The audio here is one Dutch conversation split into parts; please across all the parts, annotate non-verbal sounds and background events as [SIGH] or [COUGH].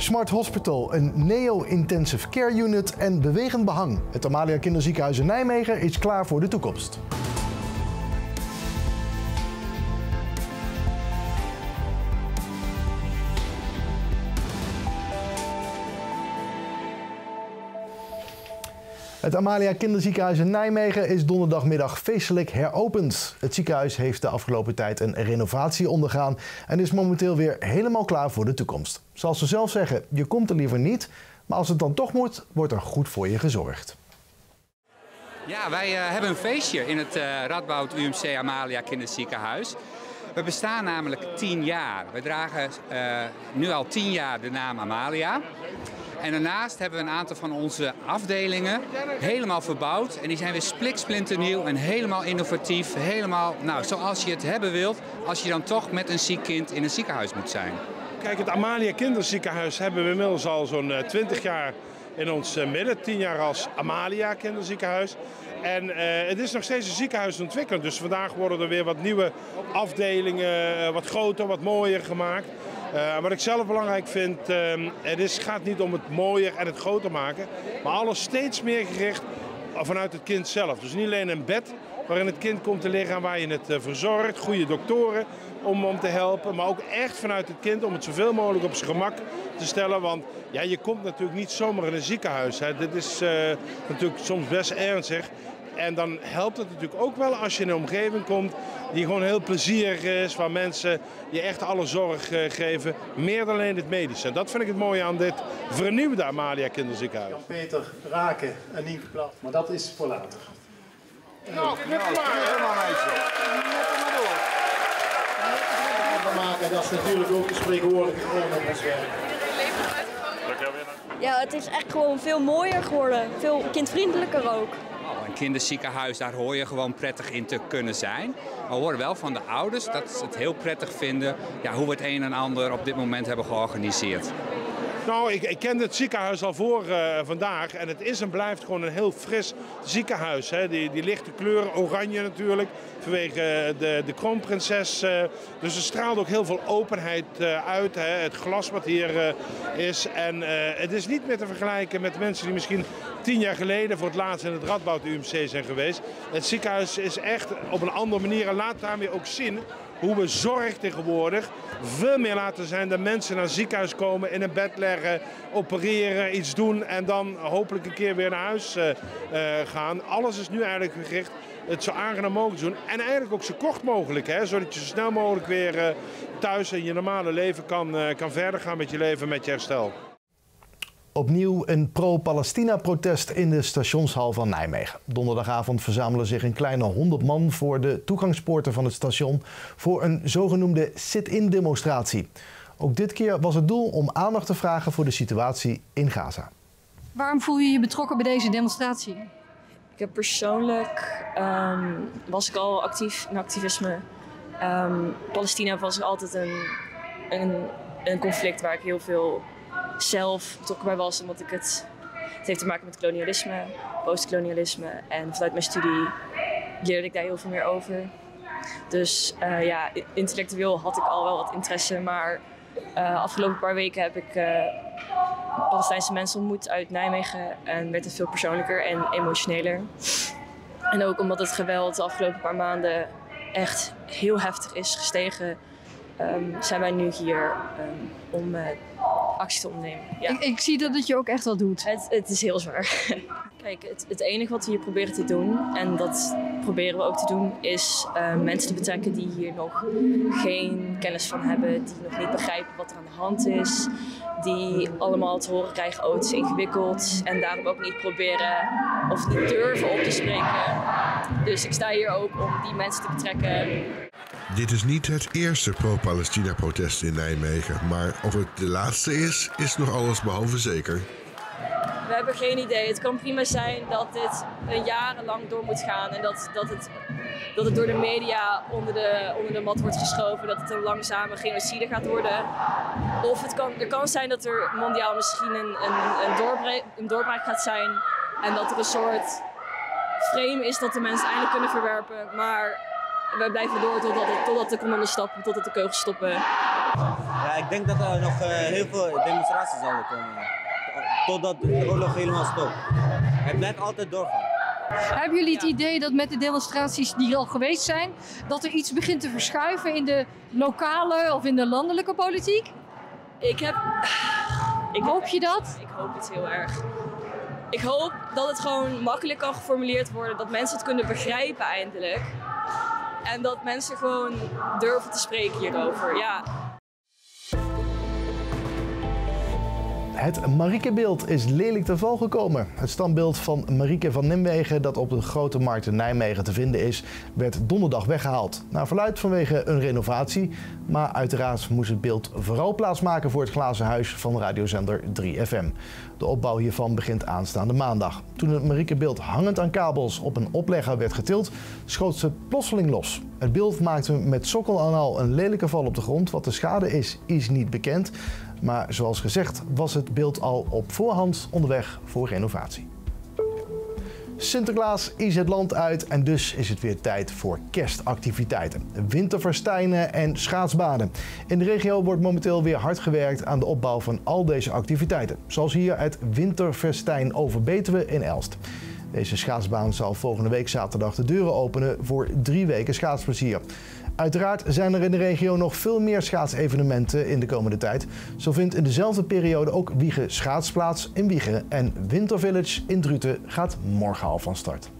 Smart Hospital, een neo-intensive care unit en bewegend behang. Het Amalia Kinderziekenhuis in Nijmegen is klaar voor de toekomst. Het Amalia Kinderziekenhuis in Nijmegen is donderdagmiddag feestelijk heropend. Het ziekenhuis heeft de afgelopen tijd een renovatie ondergaan en is momenteel weer helemaal klaar voor de toekomst. Zoals ze zelf zeggen, je komt er liever niet, maar als het dan toch moet, wordt er goed voor je gezorgd. Ja, wij uh, hebben een feestje in het uh, Radboud UMC Amalia Kinderziekenhuis. We bestaan namelijk 10 jaar. We dragen uh, nu al 10 jaar de naam Amalia. En daarnaast hebben we een aantal van onze afdelingen helemaal verbouwd. En die zijn weer spliksplinternieuw en helemaal innovatief. Helemaal nou, zoals je het hebben wilt als je dan toch met een ziek kind in een ziekenhuis moet zijn. Kijk, het Amalia Kinderziekenhuis hebben we inmiddels al zo'n 20 jaar in ons midden. 10 jaar als Amalia Kinderziekenhuis. En uh, het is nog steeds een ziekenhuis ontwikkeld. Dus vandaag worden er weer wat nieuwe afdelingen, wat groter, wat mooier gemaakt. Uh, wat ik zelf belangrijk vind, het is, gaat niet om het mooier en het groter maken, maar alles steeds meer gericht vanuit het kind zelf. Dus niet alleen een bed waarin het kind komt te liggen waar je het verzorgt, goede doktoren om, om te helpen, maar ook echt vanuit het kind om het zoveel mogelijk op zijn gemak te stellen. Want ja, je komt natuurlijk niet zomaar in een ziekenhuis. Hè. Dit is natuurlijk soms best ernstig. En dan helpt het natuurlijk ook wel als je in een omgeving komt die gewoon heel plezierig is, waar mensen je echt alle zorg uh, geven, meer dan alleen het medische. En dat vind ik het mooie aan dit vernieuwde Amalia Kinderziekenhuis. Jan Peter raken en niet verplaatst, maar dat is voor later. Nou, knip maar. Helemaal meisje. maken, dat is natuurlijk ook een spreekwoordelijke gewoon op ons werk. Ja, het is echt gewoon veel mooier geworden. Veel kindvriendelijker ook een kinderziekenhuis, daar hoor je gewoon prettig in te kunnen zijn. Maar we horen wel van de ouders dat ze het heel prettig vinden ja, hoe we het een en ander op dit moment hebben georganiseerd. Nou, ik, ik kende het ziekenhuis al voor uh, vandaag. En het is en blijft gewoon een heel fris ziekenhuis. Hè. Die, die lichte kleuren, oranje natuurlijk, vanwege de, de kroonprinses. Uh, dus er straalt ook heel veel openheid uit. Hè. Het glas wat hier is. En het is niet meer te vergelijken met mensen die misschien tien jaar geleden voor het laatst in het Radboud UMC zijn geweest. Het ziekenhuis is echt op een andere manier en laat daarmee ook zien hoe we zorg tegenwoordig veel meer laten zijn dat mensen naar het ziekenhuis komen, in een bed leggen, opereren, iets doen en dan hopelijk een keer weer naar huis uh, uh, gaan. Alles is nu eigenlijk gericht het zo aangenaam mogelijk doen en eigenlijk ook zo kort mogelijk, hè, zodat je zo snel mogelijk weer uh, thuis in je normale leven kan, kan verder gaan met je leven, met je herstel. Opnieuw een pro-Palestina-protest in de stationshal van Nijmegen. Donderdagavond verzamelen zich een kleine 100 man voor de toegangspoorten van het station voor een zogenoemde sit-in demonstratie. Ook dit keer was het doel om aandacht te vragen voor de situatie in Gaza. Waarom voel je je betrokken bij deze demonstratie? Ik heb persoonlijk um, was ik al actief in activisme. Um, Palestina was altijd een, een, een conflict waar ik heel veel zelf betrokken bij was, omdat ik het, het heeft te maken met kolonialisme, postkolonialisme. En vanuit mijn studie leerde ik daar heel veel meer over. Dus uh, ja, intellectueel had ik al wel wat interesse, maar uh, afgelopen paar weken heb ik uh, Palestijnse mensen ontmoet uit Nijmegen en werd het veel persoonlijker en emotioneler. En ook omdat het geweld de afgelopen paar maanden echt heel heftig is gestegen, um, zijn wij nu hier um, om actie te ondernemen. Ja. Ik, ik, zie dat het je ook echt wel doet. Het, het is heel zwaar. [LAUGHS] Kijk, het, het, enige wat we hier proberen te doen, en dat proberen we ook te doen, is uh, mensen te betrekken die hier nog geen kennis van hebben, die nog niet begrijpen wat er aan de hand is, die allemaal te horen krijgen, oh het is ingewikkeld, en daarom ook niet proberen of niet durven op te spreken. Dus ik sta hier ook om die mensen te betrekken. Dit is niet het eerste pro-Palestina-protest in Nijmegen, maar of het de laatste is, is nog alles behalve zeker. We hebben geen idee. Het kan prima zijn dat dit een jarenlang door moet gaan en dat, dat, het, dat het door de media onder de, onder de mat wordt geschoven, dat het een langzame genocide gaat worden. Of het kan, er kan zijn dat er mondiaal misschien een, een, een, doorbraak, een doorbraak gaat zijn en dat er een soort frame is dat de mensen eindelijk kunnen verwerpen. Maar wij blijven door totdat, het, totdat de kanonnen stappen, totdat de kogels stoppen. Ja, ik denk dat er nog heel veel demonstraties zouden komen. Totdat de oorlog helemaal stopt. Het blijft altijd doorgaan. Hebben jullie het idee dat met de demonstraties die al geweest zijn, dat er iets begint te verschuiven in de lokale of in de landelijke politiek? Ik heb. Ik Hoop je dat? Ik hoop het heel erg. Ik hoop dat het gewoon makkelijk kan geformuleerd worden, dat mensen het kunnen begrijpen eindelijk. En dat mensen gewoon durven te spreken hierover. Ja, Het Mariekebeeld is lelijk te val gekomen. Het standbeeld van Marieke van Nimwegen, dat op de Grote Markt in Nijmegen te vinden is, werd donderdag weggehaald. Naar verluid vanwege een renovatie, maar uiteraard moest het beeld vooral plaatsmaken voor het glazen huis van radiozender 3FM. De opbouw hiervan begint aanstaande maandag. Toen het Mariekebeeld hangend aan kabels op een oplegger werd getild, schoot ze plotseling los. Het beeld maakte met sokkel en al een lelijke val op de grond. Wat de schade is, is niet bekend. Maar zoals gezegd was het beeld al op voorhand onderweg voor renovatie. Sinterklaas is het land uit en dus is het weer tijd voor kerstactiviteiten. Winterfestijnen en schaatsbaden. In de regio wordt momenteel weer hard gewerkt aan de opbouw van al deze activiteiten. Zoals hier het Winterfestijn over Betuwe in Elst. Deze schaatsbaan zal volgende week zaterdag de deuren openen voor drie weken schaatsplezier. Uiteraard zijn er in de regio nog veel meer schaatsevenementen in de komende tijd. Zo vindt in dezelfde periode ook Wiegen schaatsplaats in Wiegen en Wintervillage in Druten gaat morgen al van start.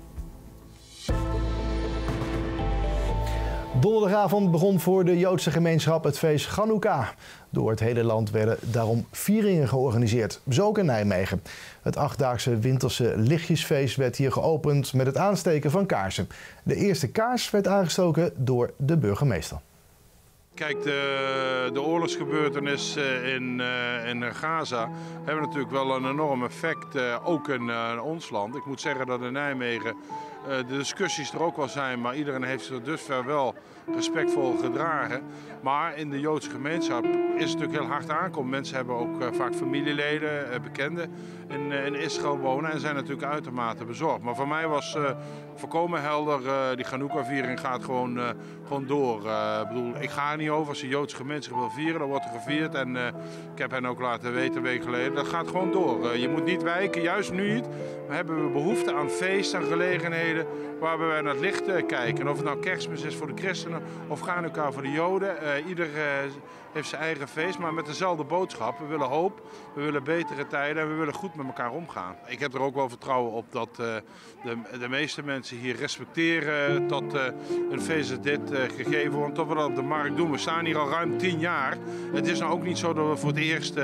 Donderdagavond begon voor de Joodse gemeenschap het feest Chanukah. Door het hele land werden daarom vieringen georganiseerd, zo ook in Nijmegen. Het achtdaagse winterse lichtjesfeest werd hier geopend met het aansteken van kaarsen. De eerste kaars werd aangestoken door de burgemeester. Kijk, de, de oorlogsgebeurtenis in, uh, in Gaza hebben natuurlijk wel een enorm effect, uh, ook in, in, ons land. Ik moet zeggen dat in Nijmegen de discussies er ook wel zijn, maar iedereen heeft zich dusver wel respectvol gedragen. Maar in de Joodse gemeenschap is het natuurlijk heel hard aankomen. Mensen hebben ook vaak familieleden, bekenden in, in Israël wonen en zijn natuurlijk uitermate bezorgd. Maar voor mij was voorkomen helder, die Hanukkah-viering gaat gewoon, gewoon door. ik bedoel, ik ga er niet over als de Joodse gemeenschap wil vieren, dan wordt er gevierd. En uh, ik heb hen ook laten weten een week geleden, dat gaat gewoon door. Uh, je moet niet wijken, juist nu niet. We hebben behoefte aan feesten, aan gelegenheden waarbij wij naar het licht uh, kijken. En of het nou kerstmis is voor de christenen of Hanukkah voor de Joden. ieder heeft zijn eigen feest, maar met dezelfde boodschap. We willen hoop, we willen betere tijden en we willen goed met elkaar omgaan. Ik heb er ook wel vertrouwen op dat de, de, meeste mensen hier respecteren dat een feest als dit gegeven wordt. Tot we dat op de markt doen. We staan hier al ruim tien jaar. Het is nou ook niet zo dat we voor het eerst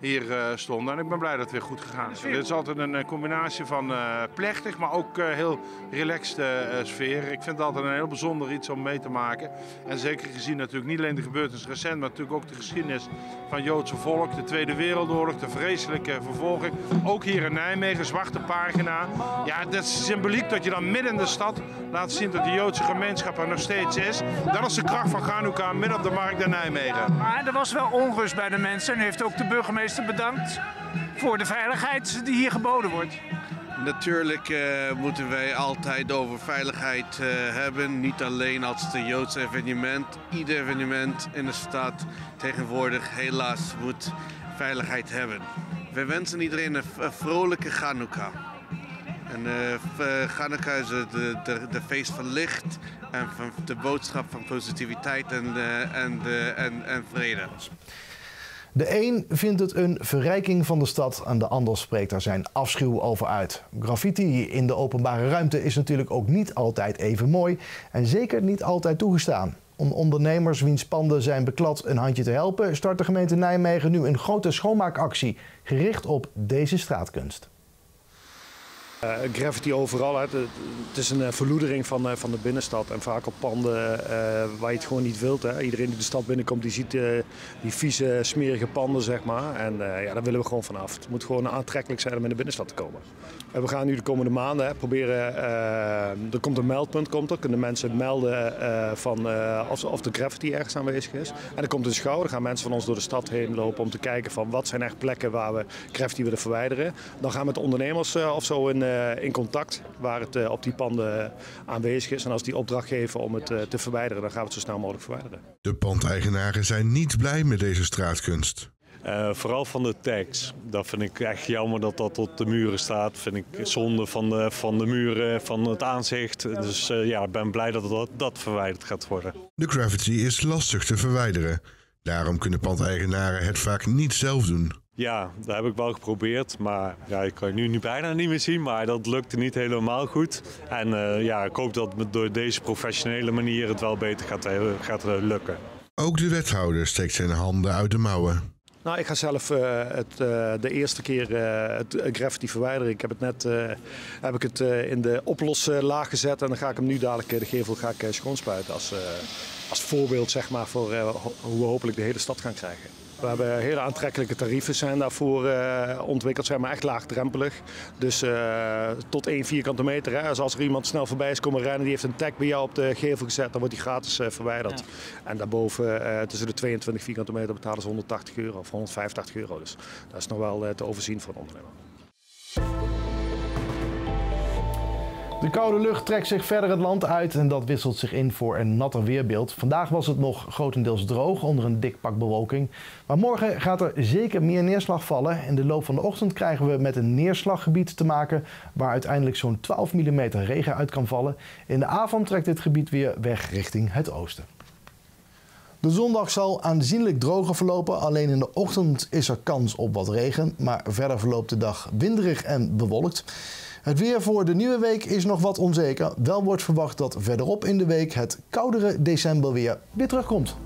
hier stonden. En ik ben blij dat het weer goed gegaan is. Dit is altijd een combinatie van plechtig, maar ook heel relaxed sfeer. Ik vind het altijd een heel bijzonder iets om mee te maken. En zeker gezien natuurlijk niet alleen de gebeurtenis recent, maar natuurlijk ook de geschiedenis van Joodse volk. De Tweede Wereldoorlog, de vreselijke vervolging. Ook hier in Nijmegen, zwarte pagina. Ja, dat is symboliek dat je dan midden in de stad laat zien dat de Joodse gemeenschap er nog steeds is. Dat is de kracht van Hanukkah midden op de markt in Nijmegen. Maar er was wel onrust bij de mensen en heeft ook de burgemeester bedankt voor de veiligheid die hier geboden wordt. Natuurlijk uh, moeten wij altijd over veiligheid uh, hebben. Niet alleen als het Joodse evenement. Ieder evenement in de stad tegenwoordig helaas moet veiligheid hebben. Wij wensen iedereen een, vrolijke Chanukah. En uh, is de, de, de, feest van licht en van de boodschap van positiviteit en, en, en, en vrede. De een vindt het een verrijking van de stad en de ander spreekt daar zijn afschuw over uit. Graffiti in de openbare ruimte is natuurlijk ook niet altijd even mooi en zeker niet altijd toegestaan. Om ondernemers wiens panden zijn beklad een handje te helpen, start de gemeente Nijmegen nu een grote schoonmaakactie gericht op deze straatkunst. Uh, graffiti overal. Hè. Het is een verloedering van, uh, van de binnenstad en vaak op panden waar je het gewoon niet wilt. Hè. Iedereen die de stad binnenkomt, die ziet die vieze, smerige panden, zeg maar. En ja, daar willen we gewoon vanaf. Het moet gewoon aantrekkelijk zijn om in de binnenstad te komen. En we gaan nu de komende maanden hè, proberen, er komt een meldpunt, komt er. Kunnen mensen melden van, of, of de graffiti ergens aanwezig is. En er komt een schouw, dan gaan mensen van ons door de stad heen lopen om te kijken van wat zijn echt plekken waar we graffiti willen verwijderen. Dan gaan we met ondernemers of zo in in contact waar het op die panden aanwezig is. En als die opdracht geven om het te verwijderen, dan gaan we het zo snel mogelijk verwijderen. De pandeigenaren zijn niet blij met deze straatkunst. Uh, vooral van de tags. Dat vind ik echt jammer dat dat op de muren staat. Vind ik zonde van de, van de muren, van het aanzicht. Dus uh, ja, ik ben blij dat dat, dat verwijderd gaat worden. De graffiti is lastig te verwijderen. Daarom kunnen pandeigenaren het vaak niet zelf doen. Ja, dat heb ik wel geprobeerd. Maar ja, ik kan het nu bijna niet meer zien. Maar dat lukte niet helemaal goed. En uh, ja, ik hoop dat door deze professionele manier het wel beter gaat, gaat lukken. Ook de wethouder steekt zijn handen uit de mouwen. Nou, ik ga zelf uh, het, uh, de eerste keer uh, het graffiti verwijderen. Ik heb het net heb ik het, in de oploslaag gezet en dan ga ik hem nu dadelijk de gevel ga ik, schoonspuiten als, als voorbeeld zeg maar, voor hoe we hopelijk de hele stad gaan krijgen. We hebben hele aantrekkelijke tarieven zijn daarvoor uh, ontwikkeld, zijn maar echt laagdrempelig. Dus uh, tot 1 vierkante meter. Hè. Dus als er iemand snel voorbij is komen rennen, die heeft een tag bij jou op de gevel gezet, dan wordt die gratis uh, verwijderd. Ja. En daarboven tussen de 22 vierkante meter betalen ze 180 euro of 185 euro. Dus dat is nog wel te overzien voor een ondernemer. De koude lucht trekt zich verder het land uit en dat wisselt zich in voor een natter weerbeeld. Vandaag was het nog grotendeels droog onder een dik pak bewolking. Maar morgen gaat er zeker meer neerslag vallen. In de loop van de ochtend krijgen we met een neerslaggebied te maken waar uiteindelijk zo'n 12 mm regen uit kan vallen. In de avond trekt dit gebied weer weg richting het oosten. De zondag zal aanzienlijk droger verlopen. Alleen in de ochtend is er kans op wat regen. Maar verder verloopt de dag winderig en bewolkt. Het weer voor de nieuwe week is nog wat onzeker. Wel wordt verwacht dat verderop in de week het koudere decemberweer weer terugkomt.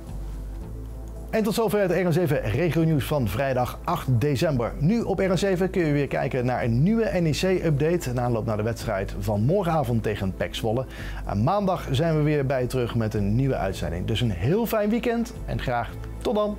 En tot zover het RN7 regio nieuws van vrijdag 8 december. Nu op RN7 kun je weer kijken naar een nieuwe NEC-update in aanloop naar de wedstrijd van morgenavond tegen PEC Zwolle. En maandag zijn we weer bij je terug met een nieuwe uitzending. Dus een heel fijn weekend en graag tot dan.